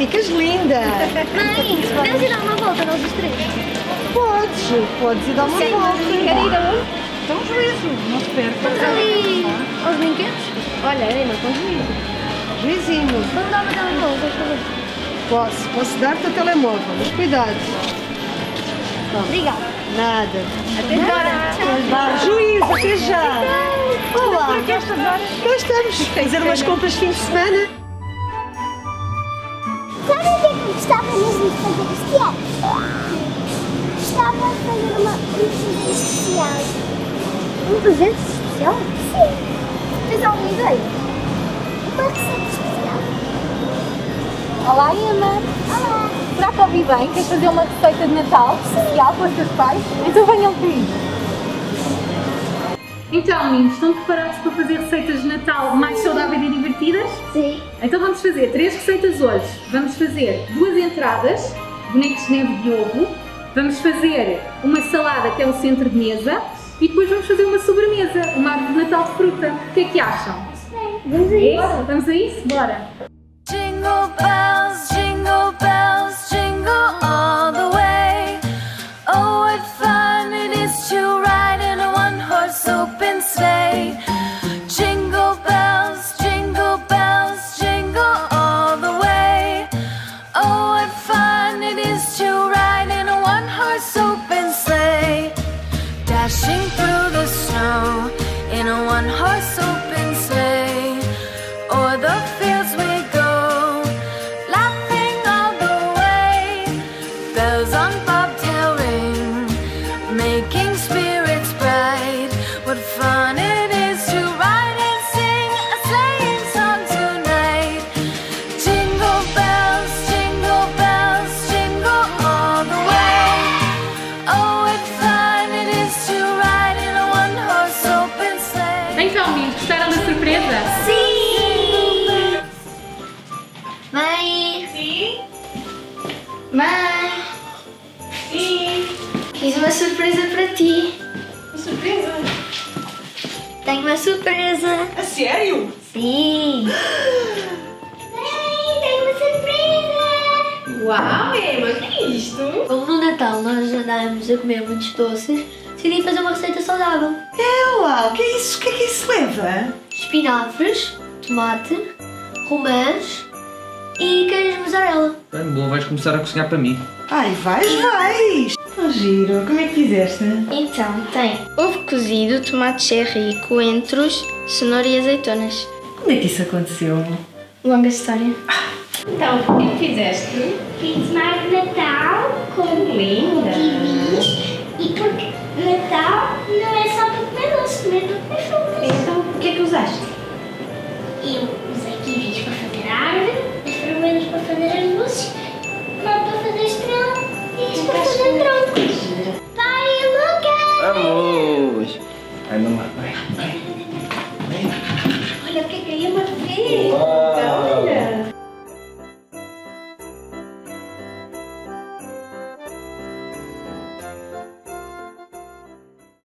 Mãe, podemos ir dar uma volta nós os três? Podes, podes ir dar uma volta. Quer ir aonde? Então juízo, não se perca. Vamos ali aos brinquedos? Olha, Ana, com juízo. Juizinho. Vamos dar uma telemóvel, por favor. Posso, posso dar-te o telemóvel, mas cuidado. Obrigada. Nada. Até já. Vá, juízo, até já. Olá. Cá estamos. Fazer umas compras de fim de semana. Sabe o que gostava mesmo de fazer este ano? Gostava de fazer uma, um presente especial. Um presente especial? Sim, Tens alguma ideia? uma receita especial. Olá, Emma. Olá. Será que ouvi bem? Queres fazer uma receita de Natal especial para os teus pais? Então venham comigo. Então, meninos, estão preparados para fazer receitas de Natal mais saudáveis e divertidas? Sim. Então vamos fazer três receitas hoje. Vamos fazer duas entradas, bonecos de neve de ovo. Vamos fazer uma salada que é o centro de mesa. E depois vamos fazer uma sobremesa, uma árvore de Natal de fruta. O que é que acham? Vamos a isso. isso? Vamos a isso? Bora! Jingle bells, Dashing Mãe! Sim! Fiz uma surpresa para ti. Surpresa! Tenho uma surpresa. A sério? Sim! Mãe, tenho uma surpresa. Uau, Emma, o que é isto? Como no Natal nós andámos a comer muitos doces, decidi fazer uma receita saudável. Ela, o que é isso? O que é que isso leva? Espinafres, tomate, romãs mussarela. Bem, bom, vais começar a cozinhar para mim. Ai, vais, vais. Oh, giro, como é que fizeste? Então, tem ovo cozido, tomate cherry, coentros, cenoura e azeitonas. Como é que isso aconteceu? Longa história. Então, o que é que fizeste? Fiz de Natal com Linda! kiwis. E porque Natal